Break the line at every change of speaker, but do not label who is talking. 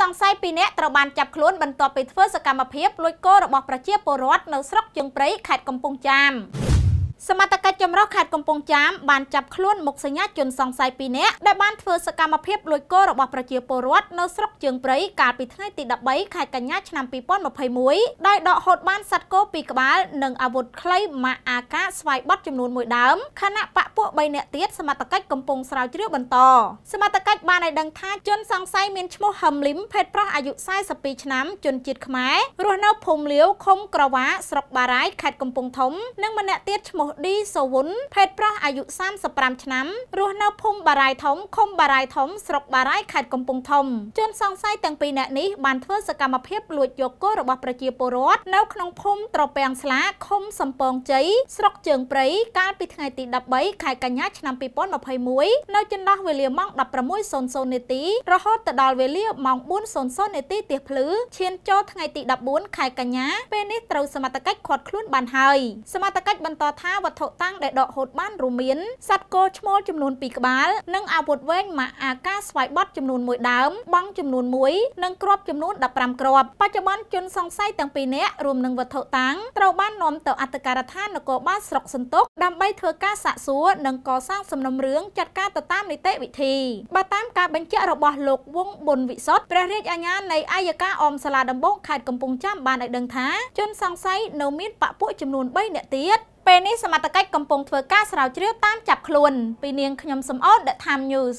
សង្ស័យ2នាក់ត្រូវបានចាប់ខ្លួនបន្ទាប់ពីធ្វើសកម្មភាពលួចគោរបស់ប្រជាពលរដ្ឋនៅស្រុកជើងព្រៃខេត្តកំពង់ចាម សមត្ថកិច្ចចម្រុះខេត្តកំពង់ចាមបានចាប់ខ្លួនមុខសញ្ញាជនសង្ស័យ2នាក់ដែលបានធ្វើសកម្មភាពលួចគោរបស់ប្រជាពលរដ្ឋនៅស្រុកជើងព្រៃកាលពីថ្ងៃទី13ខែកញ្ញាឆ្នាំ2021ដោយដកហូតបានសត្វគោ2ក្បាលនិងអាវុធខ្លីម៉ាកអាកាស្វ័យប័ណ្ណចំនួន1ដើមខណៈបកពួក3នាក់ទៀតសមត្ថកិច្ចកំពុងស្រាវជ្រាវបន្តសមត្ថកិច្ចបានឲ្យដឹងថាជនសង្ស័យមានឈ្មោះហឹមលឹមភេទប្រុសអាយុ42ឆ្នាំជនជាតិខ្មែររស់នៅភូមិលាវឃុំក្រវ៉ាស្រុកបារាយខេត្តកំពង់ធំនិងម្នាក់ទៀតឈ្មោះឌីសូវុនភេទប្រុសអាយុ35ឆ្នាំរស់នៅភូមិបារាយធំឃុំបារាយធំស្រុកបារាយខេត្តកំពង់ធំជនសង្ស័យទាំងពីរនាក់នេះបានធ្វើសកម្មភាពលួចយកគោរបស់ប្រជាពលរដ្ឋនៅក្នុងភូមិត្រពាំងស្លាឃុំសំពងជ័យស្រុកជើងព្រៃកាលពីថ្ងៃទី13ខែកញ្ញាឆ្នាំ2021នៅចន្លោះវេលាម៉ោង16:00នាទីរហូតទៅដល់វេលាម៉ោង4:00នាទីទៀសភ្លឺឈានចូលថ្ងៃទី14ខែកញ្ញាពេលនេះត្រូវសមត្ថកិច្ចឃាត់ខ្លួនបានហើយសមត្ថកិច្ចបន្តថាវត្ថុតាំងដែលដកហូតបានរួមមានសត្វគោឈ្មោលចំនួន2ក្បាល និងអាវុធវែងម៉ាកអាកាស្វ័យប័ត្រចំនួន1ដើមបង់ចំនួន1និងគ្រាប់ចំនួន15គ្រាប់បច្ចុប្បន្នជនសង្ស័យទាំងពីរនាក់រួមនឹងវត្ថុតាំងត្រូវបាននាំទៅអធិការដ្ឋាននគរបាលស្រុកសន្ទុកដើម្បីធ្វើការសាកសួរនិងកសាងសំណុំរឿងចាត់ការទៅតាមនីតិវិធីបើតាមការបញ្ជាក់របស់លោកវងប៊ុនវិសុទ្ធព្រះរាជអាជ្ញានៃអាយកាអមសាលាដំបងខេត្តកំពង់ចាមបានឲ្យដឹងថាជនសង្ស័យនៅមានបពពួកចំនួន3នាក់ទៀត ពេលនេះសមត្ថកិច្ចកំពុងធ្វើការស្រាវជ្រាវតាមចាប់ខ្លួនពីនាងខ្ញុំសំអូន The Time News